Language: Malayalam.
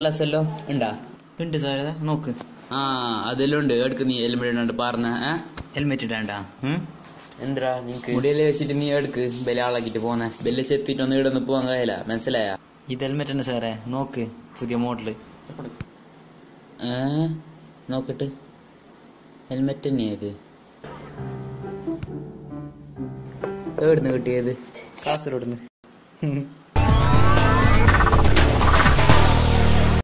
പ്ലസ് ഉണ്ടാ? ഉണ്ട് സാറേ നോക്ക്. ആ അതെല്ലാം ഉണ്ട്. എടുക്ക് നീ ഹെൽമെറ്റ് ഇടാണ്ട് പറഞ്ഞ ഹെൽമെറ്റ് ഇടണ്ട? എന്താ നിനക്ക്? മുടിയെല്ലാം വെച്ചിട്ട് നീ എടുക്ക് ബല ആളാക്കിട്ട് പോന്നെ. ബെല്ല ചെത്തിട്ട് ഒന്ന് ഇടന്ന് പോവാൻ കഴിയില്ല മനസ്സിലായ? ഇത് ഹെൽമെറ്റ് തന്നെ സാറേ. നോക്ക് പുതിയ മോഡൽ ഏ? നോക്കട്ട്. ഹെൽമെറ്റ് തന്നെയാ ഇത്. എവിടുന്ന് കിട്ടിയത്? കാസർഗോഡ്